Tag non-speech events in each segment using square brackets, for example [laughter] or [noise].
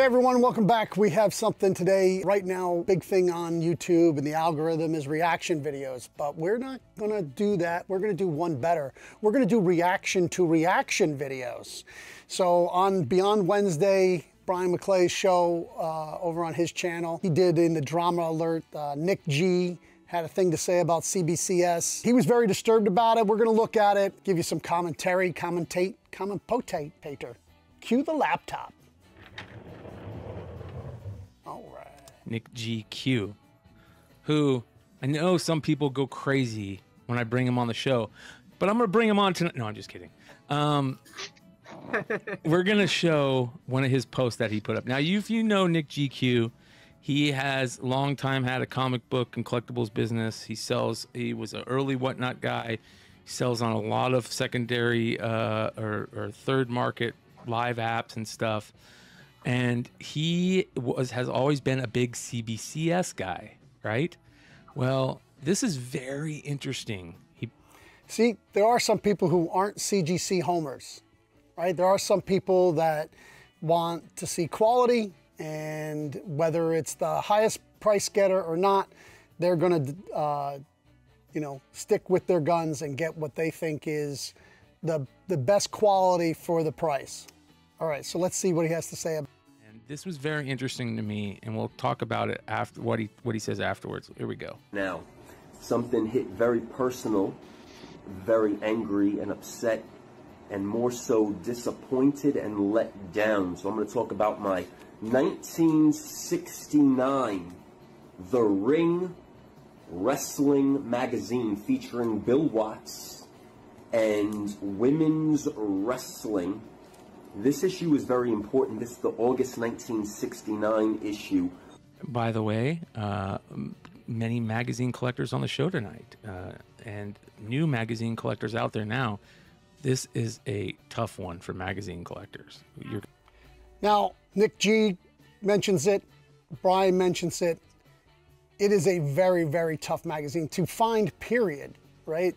Hey everyone, welcome back. We have something today. Right now, big thing on YouTube and the algorithm is reaction videos, but we're not gonna do that. We're gonna do one better. We're gonna do reaction to reaction videos. So on Beyond Wednesday, Brian McClay's show uh, over on his channel, he did in the drama alert, uh, Nick G had a thing to say about CBCS. He was very disturbed about it. We're gonna look at it, give you some commentary, commentate, commentate, Cue the laptop. Nick GQ, who I know some people go crazy when I bring him on the show, but I'm going to bring him on tonight. No, I'm just kidding. Um, [laughs] we're going to show one of his posts that he put up. Now, if you know Nick GQ, he has long time had a comic book and collectibles business. He sells. He was an early whatnot guy. He sells on a lot of secondary uh, or, or third market live apps and stuff and he was has always been a big CBCS guy, right? Well, this is very interesting. He See, there are some people who aren't CGC homers, right? There are some people that want to see quality and whether it's the highest price getter or not, they're going to uh, you know, stick with their guns and get what they think is the the best quality for the price. All right, so let's see what he has to say. And this was very interesting to me, and we'll talk about it after what he what he says afterwards. Here we go. Now, something hit very personal, very angry and upset, and more so disappointed and let down. So I'm going to talk about my 1969 The Ring Wrestling magazine featuring Bill Watts and women's wrestling this issue is very important. This is the August 1969 issue. By the way, uh, many magazine collectors on the show tonight, uh, and new magazine collectors out there now. This is a tough one for magazine collectors. You're... Now, Nick G mentions it, Brian mentions it. It is a very, very tough magazine to find, period, right?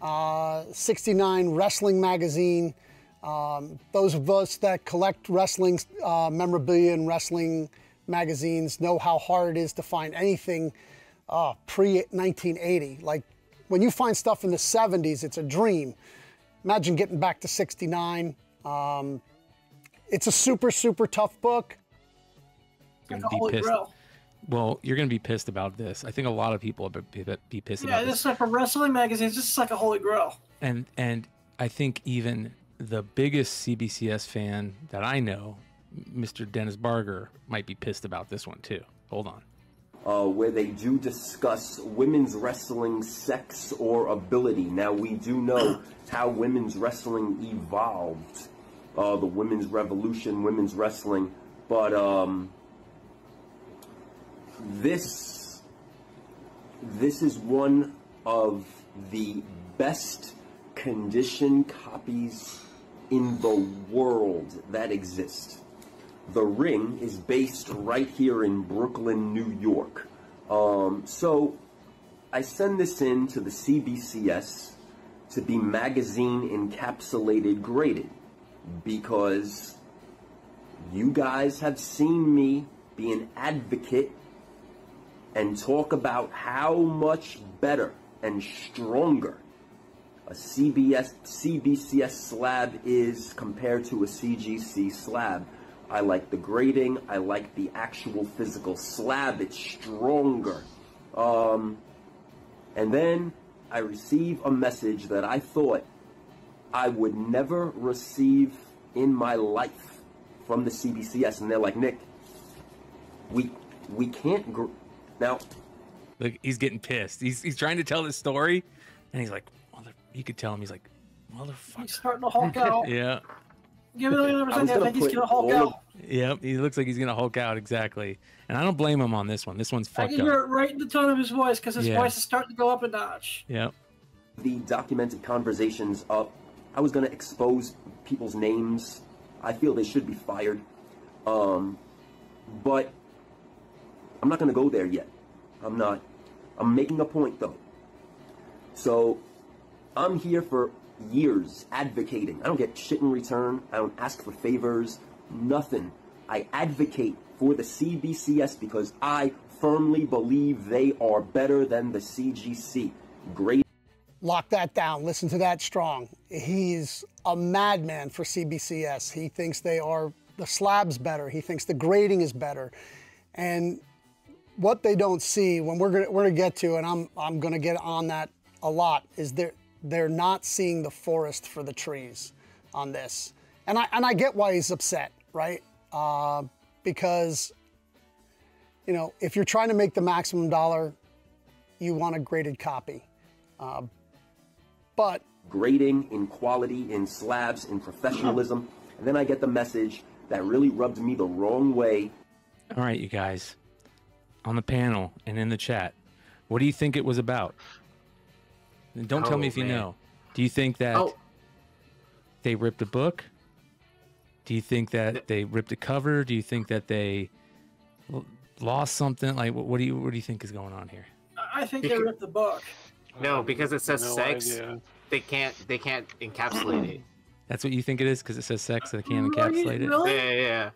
Uh, 69 Wrestling Magazine um, those of us that collect wrestling uh, memorabilia and wrestling magazines know how hard it is to find anything uh, pre 1980. Like when you find stuff in the 70s, it's a dream. Imagine getting back to 69. Um, it's a super, super tough book. Gonna be pissed. Grill. Well, you're going to be pissed about this. I think a lot of people will be, be pissed yeah, about this. Yeah, this type of wrestling magazine is like a holy grail. And and I think even the biggest CBCS fan that I know, Mr. Dennis Barger, might be pissed about this one too. Hold on. Uh, where they do discuss women's wrestling sex or ability. Now, we do know [coughs] how women's wrestling evolved, uh, the women's revolution, women's wrestling, but um, this this is one of the best condition copies in the world that exist. The Ring is based right here in Brooklyn, New York. Um, so I send this in to the CBCS to be magazine encapsulated graded because you guys have seen me be an advocate and talk about how much better and stronger a CBS, CBCS slab is compared to a CGC slab. I like the grading. I like the actual physical slab. It's stronger. Um, and then I receive a message that I thought I would never receive in my life from the CBCS. And they're like, Nick, we, we can't... Gr-. Now... Look, he's getting pissed. He's, he's trying to tell this story, and he's like, you could tell him he's like, motherfucker. He's starting to hulk [laughs] out. yeah. Give it a percent. I think he's gonna hulk out. Yep, he looks like he's gonna hulk out exactly, and I don't blame him on this one. This one's fucked I can up. hear it right in the tone of his voice because his yeah. voice is starting to go up a notch. Yep. The documented conversations up. I was gonna expose people's names. I feel they should be fired. Um, but I'm not gonna go there yet. I'm not. I'm making a point though. So I'm here for years advocating. I don't get shit in return. I don't ask for favors. Nothing. I advocate for the CBCS because I firmly believe they are better than the CGC. Great. Lock that down. Listen to that strong. He's a madman for CBCS. He thinks they are the slabs better. He thinks the grading is better. And what they don't see when we're gonna we're gonna get to, and I'm I'm gonna get on that a lot, is they're they're not seeing the forest for the trees on this. And I and I get why he's upset, right? Uh, because you know if you're trying to make the maximum dollar, you want a graded copy. Uh, but grading in quality, in slabs, in professionalism. And then I get the message that really rubbed me the wrong way. All right, you guys, on the panel and in the chat, what do you think it was about? And don't tell me Oh, if you know. Do you think that Oh. they ripped a book? Do you think that they ripped a cover? Do you think that they lost something? Like, what, what do you what do you think is going on here? I think they ripped the book. No, because it says No sex. idea. They can't. They can't encapsulate it. [clears throat] That's what you think it is because it says sex, so they can't Really? encapsulate it. Really? Yeah, yeah. yeah.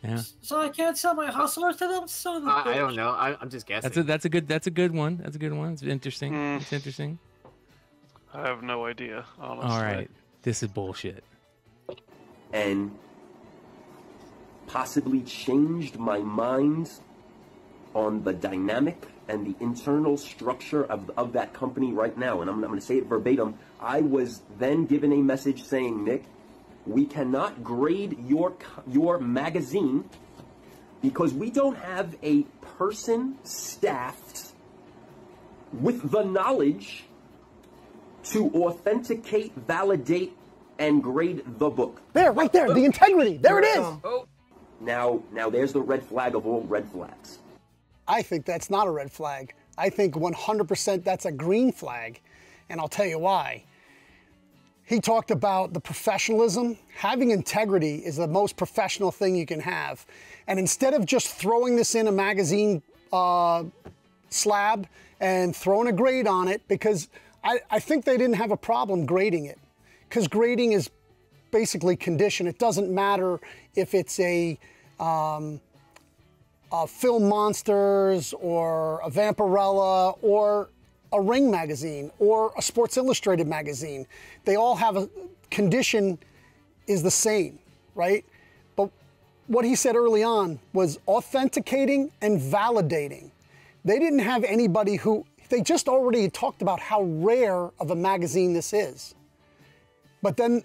Yeah, So I can't sell my hustlers to them? So of a I, I bitch. don't know. I, I'm just guessing. that's a that's a good that's a good one. That's a good one. It's interesting. Mm. It's interesting. I have no idea, honestly. All right, this is bullshit. and possibly changed my mind on the dynamic and the internal structure of, of that company right now. And I'm, I'm going to say it verbatim. I was then given a message saying, Nick, we cannot grade your, your magazine because we don't have a person staffed with the knowledge to authenticate, validate, and grade the book. there, right there, the integrity. There it is. Now, now there's the red flag of all red flags. I think that's not a red flag. I think 100% that's a green flag, and I'll tell you why. He talked about the professionalism. Having integrity is the most professional thing you can have. And instead of just throwing this in a magazine uh, slab and throwing a grade on it, because I, I think they didn't have a problem grading it, because grading is basically condition. It doesn't matter if it's a uh, Film Monsters or a Vampirella or a Ring magazine or a Sports Illustrated magazine. They all have a condition is the same, right? But what he said early on was authenticating and validating. They didn't have anybody who they just already talked about how rare of a magazine this is. But then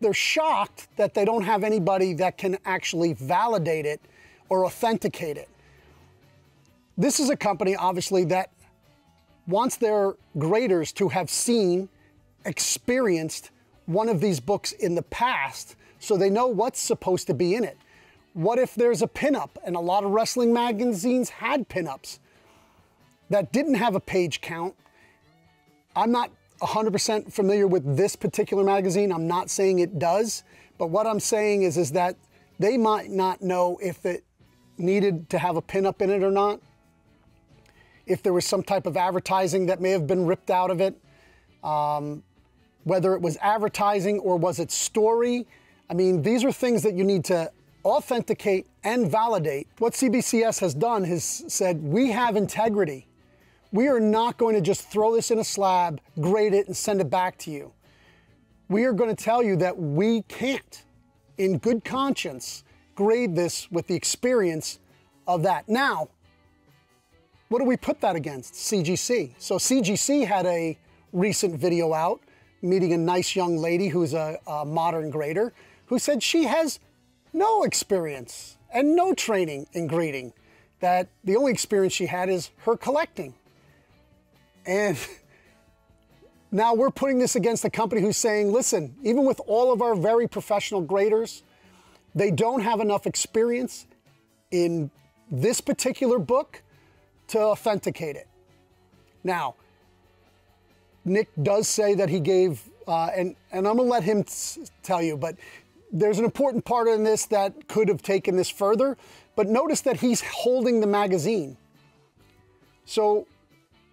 they're shocked that they don't have anybody that can actually validate it or authenticate it. This is a company, obviously, that wants their graders to have seen, experienced one of these books in the past so they know what's supposed to be in it. What if there's a pinup? And a lot of wrestling magazines had pinups that didn't have a page count. I'm not 100% familiar with this particular magazine. I'm not saying it does, but what I'm saying is is that they might not know if it needed to have a pinup in it or not. If there was some type of advertising that may have been ripped out of it, um, whether it was advertising or was it story. I mean, these are things that you need to authenticate and validate. What CBCS has done has said, we have integrity. We are not going to just throw this in a slab, grade it, and send it back to you. We are going to tell you that we can't, in good conscience, grade this with the experience of that. Now, what do we put that against? CGC. So CGC had a recent video out meeting a nice young lady who's a, a modern grader who said she has no experience and no training in grading. That the only experience she had is her collecting. And [laughs] now we're putting this against a company who's saying, listen, even with all of our very professional graders, they don't have enough experience in this particular book to authenticate it. Now, Nick does say that he gave, uh, and, and I'm gonna let him tell you, but there's an important part in this that could have taken this further. But notice that he's holding the magazine. So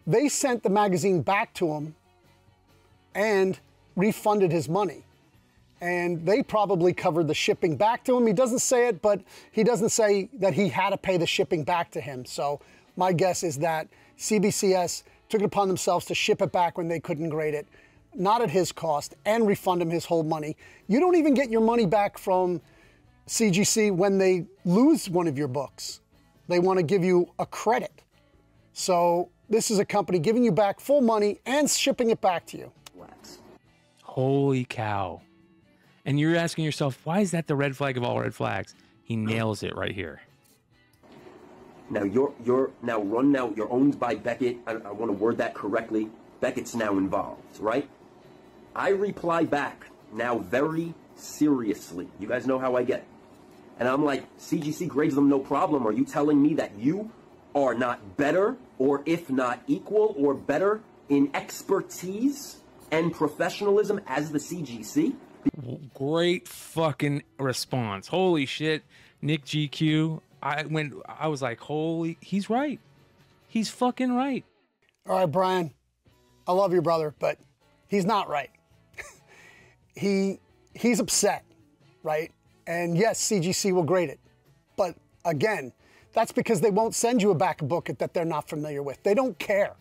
they sent the magazine back to him and refunded his money. and they probably covered the shipping back to him. He doesn't say it, but he doesn't say that he had to pay the shipping back to him. So my guess is that CBCS took it upon themselves to ship it back when they couldn't grade it, not at his cost, and refund him his whole money. You don't even get your money back from CGC when they lose one of your books. They want to give you a credit. So this is a company giving you back full money and shipping it back to you. What? Holy cow. And you're asking yourself, why is that the red flag of all red flags? He nails it right here. Now you're you're now run now you're owned by Beckett. I, I want to word that correctly. Beckett's now involved, right? I reply back now very seriously. You guys know how I get. And I'm like, CGC grades them no problem. Are you telling me that you are not better, or if not equal or better in expertise and professionalism as the CGC? Great fucking response. Holy shit. Nick GQ. I went I was like, holy he's right. He's fucking right. All right, Brian. I love your brother, but he's not right. [laughs] he he's upset, right? And yes, CGC will grade it. But again, that's because they won't send you a back book that they're not familiar with. They don't care.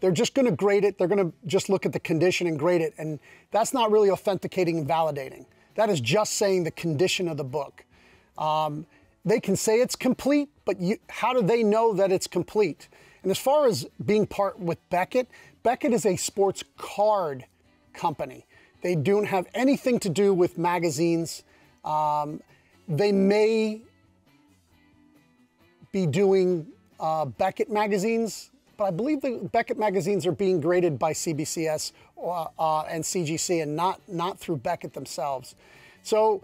They're just going to grade it. They're going to just look at the condition and grade it. And that's not really authenticating and validating. That is just saying the condition of the book. Um, they can say it's complete, but you, how do they know that it's complete? And as far as being part with Beckett, Beckett is a sports card company. They don't have anything to do with magazines. Um, they may be doing uh, Beckett magazines, but I believe the Beckett magazines are being graded by CBCS uh, uh, and CGC and not, not through Beckett themselves. So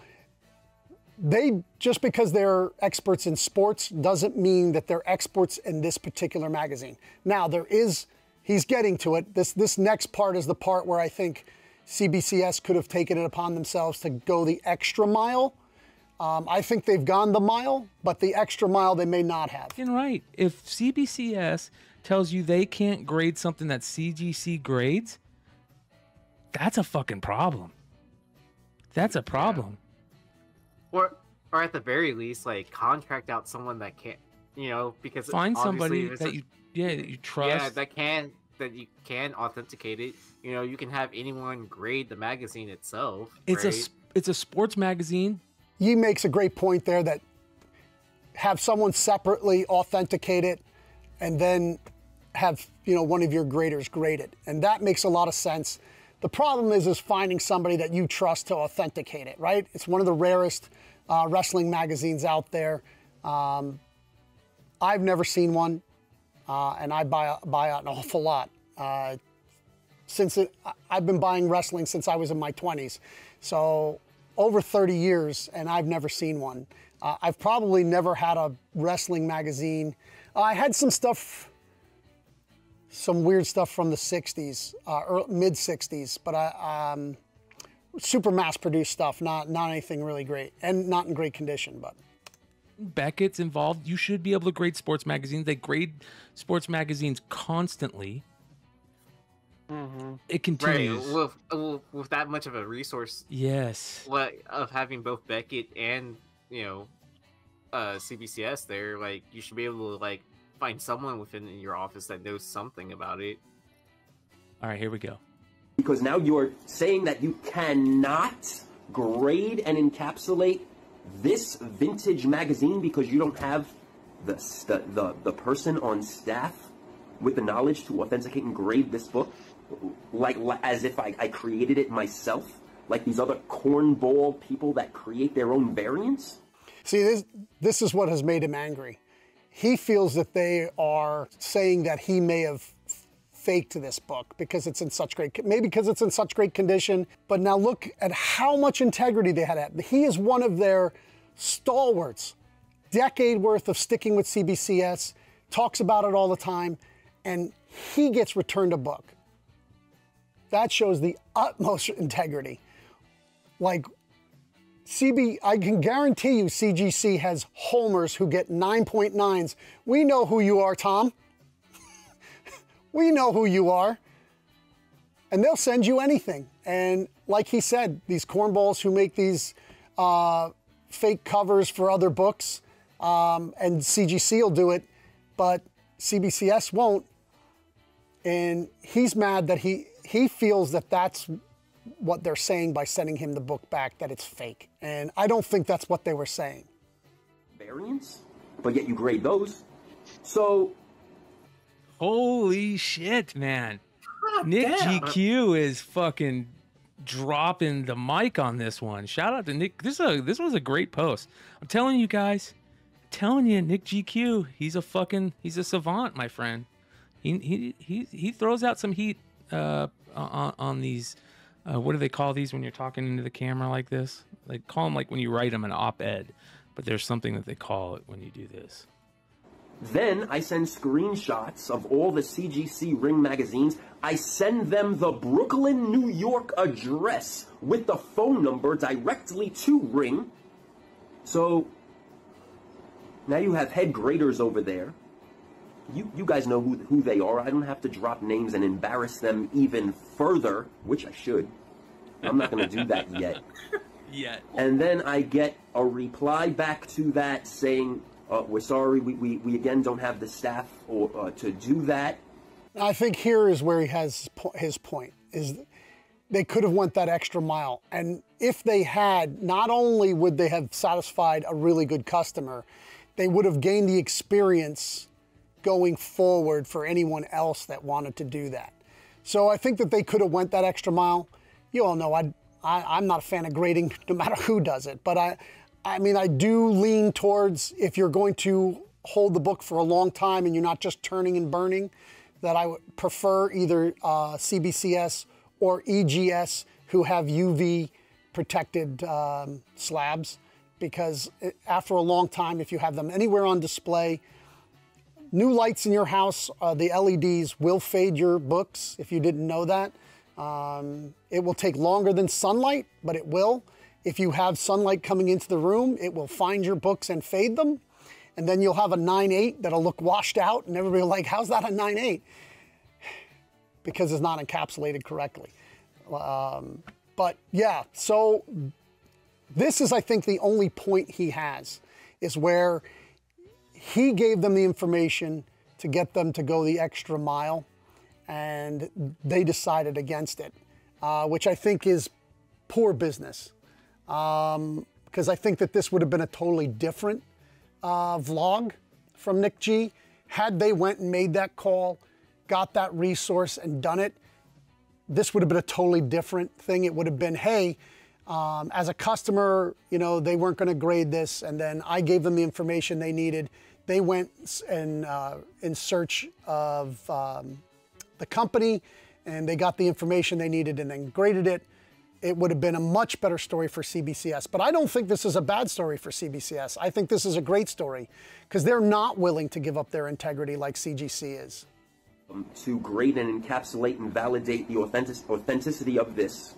they just because they're experts in sports doesn't mean that they're experts in this particular magazine. Now there is he's getting to it. This this next part is the part where I think CBCS could have taken it upon themselves to go the extra mile. Um, I think they've gone the mile, but the extra mile they may not have. You're right. If CBCS tells you they can't grade something that CGC grades, that's a fucking problem. That's a problem. Yeah. Or, or at the very least, like contract out someone that can't, you know, because find somebody that a, you, yeah, that you trust. Yeah, that can that you can authenticate it. You know, you can have anyone grade the magazine itself. It's right? a it's a sports magazine. He makes a great point there that have someone separately authenticate it and then have you know one of your graders grade it, and that makes a lot of sense. The problem is is finding somebody that you trust to authenticate it. Right? It's one of the rarest uh, wrestling magazines out there. Um, I've never seen one, uh, and I buy buy an awful lot. Uh, since it, I've been buying wrestling since I was in my 20s, so over 30 years, and I've never seen one. Uh, I've probably never had a wrestling magazine. I had some stuff some weird stuff from the 60s, uh, mid 60s, but I, um, super mass produced stuff, not, not anything really great and not in great condition, but. Beckett's involved. You should be able to grade sports magazines. They grade sports magazines constantly. Mm-hmm. It continues right. with, with that much of a resource. Yes, what of having both Beckett and you know uh, CBCS there, like you should be able to like find someone within your office that knows something about it. All right, here we go. Because now you're saying that you cannot grade and encapsulate this vintage magazine because you don't have the, the, the, the person on staff with the knowledge to authenticate and grade this book like, like as if I, I created it myself? Like these other cornball people that create their own variants? See this this is what has made him angry. He feels that they are saying that he may have faked this book because it's in such great maybe because it's in such great condition. But now look at how much integrity they had At. he is one of their stalwarts. Decade worth of sticking with cbcs talks about it all the time and he gets returned a book that shows the utmost integrity like CB, I can guarantee you CGC has homers who get 9.9s. We know who you are, Tom. [laughs] we know who you are. and they'll send you anything. And like he said, these cornballs who make these uh, fake covers for other books, um, and CGC will do it, but CBCS won't. And he's mad that he he feels that that's what they're saying by sending him the book back, that it's fake. And I don't think that's what they were saying. Variants, but yet you grade those. So, holy shit, man! God Nick damn. GQ is fucking dropping the mic on this one. Shout out to Nick. This is a, this was a great post. I'm telling you guys, telling you, Nick GQ, he's a fucking he's a savant, my friend. He he he he throws out some heat uh, on on these. Uh, what do they call these when you're talking into the camera like this? They call them like when you write them an op-ed, but there's something that they call it when you do this. Then I send screenshots of all the CGC Ring magazines. I send them the Brooklyn, New York address with the phone number directly to Ring. So now you have head graders over there. You, you guys know who, who they are. I don't have to drop names and embarrass them even further, which I should. I'm not going to do that [laughs] yet. Yet. And then I get a reply back to that saying, uh, we're sorry, we, we, we again don't have the staff or, uh, to do that. I think here is where he has his point is they could have went that extra mile. And if they had, not only would they have satisfied a really good customer, they would have gained the experience going forward for anyone else that wanted to do that. So I think that they could have went that extra mile. You all know I, I am not a fan of grading [laughs] no matter who does it, but I I mean I do lean towards if you're going to hold the book for a long time and you're not just turning and burning, that I would prefer either uh, CBCS or EGS who have UV protected um, slabs because after a long time, if you have them anywhere on display, new lights in your house, uh, the LEDs will fade your books if you didn't know that. Um, it will take longer than sunlight, but it will. If you have sunlight coming into the room, it will find your books and fade them. And then you'll have a 9.8 that'll look washed out, and everybody will like, how's that a 9.8? Because it's not encapsulated correctly. Um, but yeah, so this is, I think, the only point he has is where he gave them the information to get them to go the extra mile, and they decided against it, uh, which I think is poor business. Um, because I think that this would have been a totally different uh, vlog from Nick G. Had they went and made that call, got that resource and done it, this would have been a totally different thing. It would have been, hey, um, as a customer, you know, they weren't going to grade this, and then I gave them the information they needed. They went and uh, in search of um, the company, and they got the information they needed, and then graded it. It would have been a much better story for CBCS. But I don't think this is a bad story for CBCS. I think this is a great story because they're not willing to give up their integrity like CGC is. Um, to grade and encapsulate and validate the authentic authenticity of this,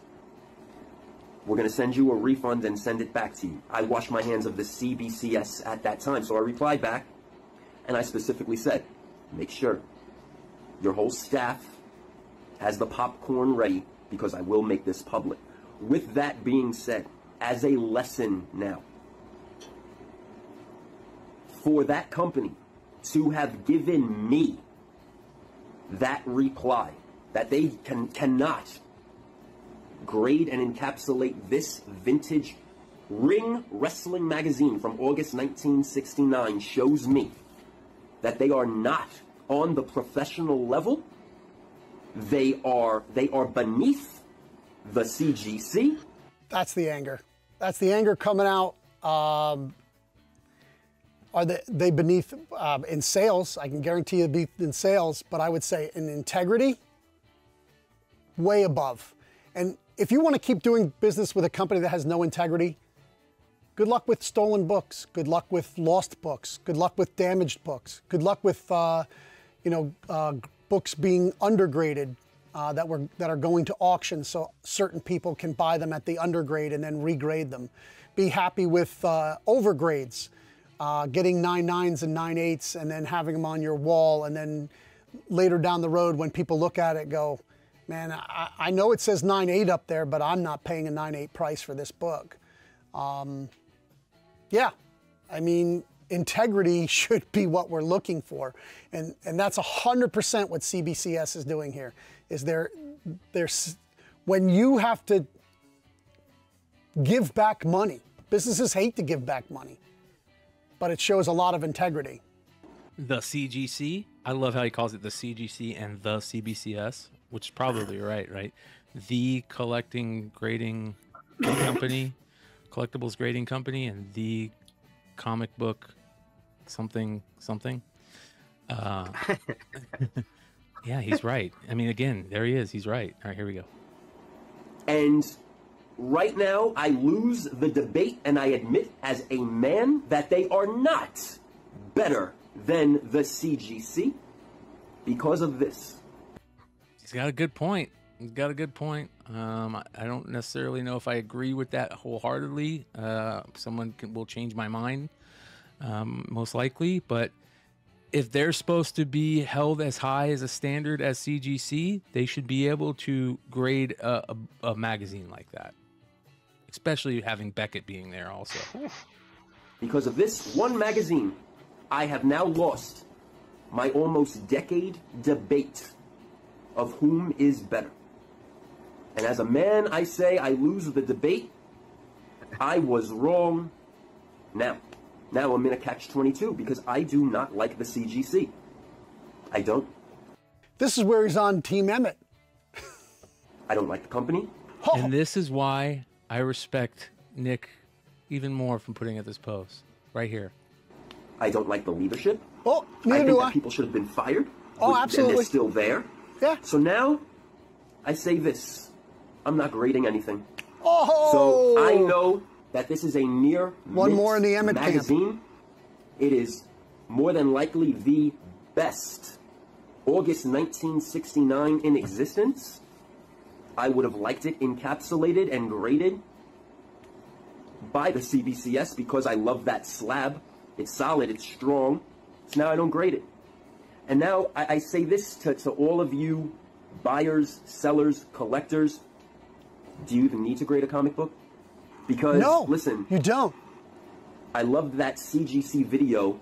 we're going to send you a refund and send it back to you. I washed my hands of the CBCS at that time, so I replied back and I specifically said, make sure your whole staff has the popcorn ready because I will make this public. With that being said, as a lesson now, for that company to have given me that reply that they can cannot grade and encapsulate this vintage ring wrestling magazine from August 1969 shows me that they are not on the professional level they are they are beneath the CGC. That's the anger. That's the anger coming out. Um, are they, they beneath um, in sales? I can guarantee you beneath in sales, but I would say in integrity, way above. And if you want to keep doing business with a company that has no integrity, good luck with stolen books. Good luck with lost books. Good luck with damaged books. Good luck with, uh, you know, uh, books being undergraded uh, that were that are going to auction, so certain people can buy them at the undergrade and then regrade them. Be happy with uh, overgrades, uh, getting nine nines and nine eights, and then having them on your wall, and then later down the road when people look at it, go, man, I, I know it says nine eight up there, but I'm not paying a nine eight price for this book. Um, yeah, I mean, integrity [laughs] should be what we're looking for. And, and that's 100% what CBCS is doing here, is they're, they're, when you have to give back money, businesses hate to give back money, but it shows a lot of integrity. The CGC, I love how he calls it the CGC and the CBCS, which is probably right, right? The collecting grading company, collectibles grading company, and the comic book something something. Uh, [laughs] yeah, he's right. I mean, again, there he is. He's right. All right, here we go. And right now, I lose the debate, and I admit as a man that they are not better than the CGC because of this. He's got a good point. Got a good point. Um, I, don't necessarily know if I agree with that wholeheartedly. Uh, someone can, will change my mind, um, most likely. But if they're supposed to be held as high as a standard as CGC, they should be able to grade a, a, a magazine like that, especially having Beckett being there also. [sighs] Because of this one magazine, I have now lost my almost decade debate of whom is better. And as a man, I say I lose the debate. I was wrong. Now, now I'm in a catch-22 because I do not like the CGC. I don't. This is where he's on Team Emmett. [laughs] I don't like the company. Oh. And this is why I respect Nick even more from putting at this post right here. I don't like the leadership. Oh, neither I think that people should have been fired. Oh, absolutely. And they're still there. Yeah. So now, I say this: I'm not grading anything. Oh. So I know that this is a near one more in the Emmett magazine. Camp. It is more than likely the best August 1969 in existence. I would have liked it encapsulated and graded by the CBCS because I love that slab. It's solid, it's strong. So now I don't grade it. And now I, I say this to, to all of you buyers, sellers, collectors. Do you even need to grade a comic book? Because, no, listen. You don't. I loved that CGC video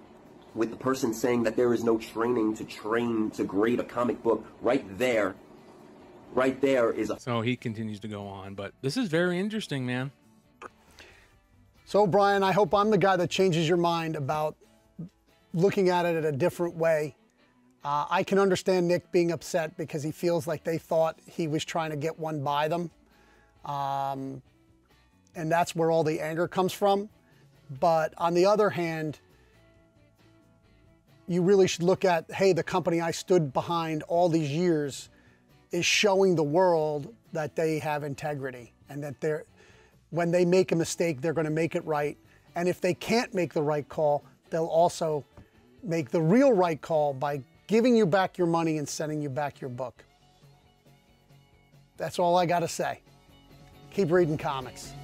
with the person saying that there is no training to train to grade a comic book. Right there, right there is a. So he continues to go on, but this is very interesting, man. So, Brian, I hope I'm the guy that changes your mind about looking at it in a different way. Uh, I can understand Nick being upset because he feels like they thought he was trying to get one by them. Um, and that's where all the anger comes from. But on the other hand, you really should look at hey, the company I stood behind all these years is showing the world that they have integrity and that they're, when they make a mistake, they're going to make it right. And if they can't make the right call, they'll also make the real right call by giving you back your money and sending you back your book. That's all I got to say. Keep reading comics.